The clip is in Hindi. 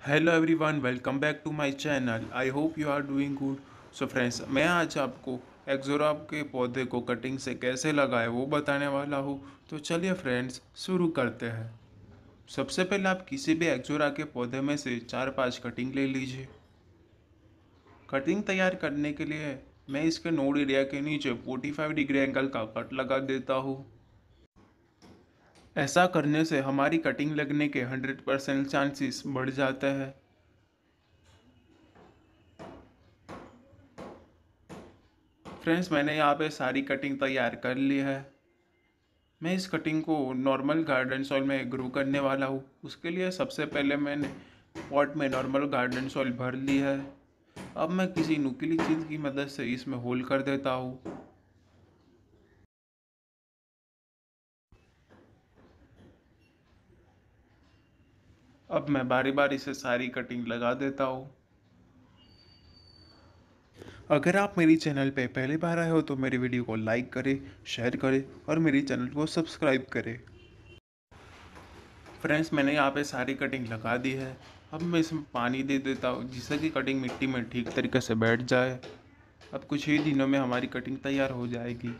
Hello everyone welcome back to my channel I hope you are doing good so friends मैं आज आपको एक्जोरा के पौधे को कटिंग से कैसे लगाए वो बताने वाला हूँ। तो चलिए फ्रेंड्स शुरू करते हैं। सबसे पहले आप किसी भी एक्जोरा के पौधे में से चार पाँच कटिंग ले लीजिए। कटिंग तैयार करने के लिए मैं इसके नोड एरिया के नीचे 45 डिग्री एंगल का कट लगा देता हूँ। ऐसा करने से हमारी कटिंग लगने के 100 परसेंट चांसेस बढ़ जाते हैं। फ्रेंड्स मैंने यहाँ पे सारी कटिंग तैयार कर ली है। मैं इस कटिंग को नॉर्मल गार्डन सॉइल में ग्रो करने वाला हूँ। उसके लिए सबसे पहले मैंने पॉट में नॉर्मल गार्डन सॉइल भर ली है। अब मैं किसी नुकीली चीज़ की मदद से इसमें होल कर देता हूँ। अब मैं बारी बारी से सारी कटिंग लगा देता हूँ। अगर आप मेरी चैनल पे पहली बार आए हो तो मेरी वीडियो को लाइक करें शेयर करें और मेरी चैनल को सब्सक्राइब करें। फ्रेंड्स मैंने यहाँ पे सारी कटिंग लगा दी है। अब मैं इसमें पानी दे देता हूँ, जिससे कि कटिंग मिट्टी में ठीक तरीके से बैठ जाए। अब कुछ ही दिनों में हमारी कटिंग तैयार हो जाएगी।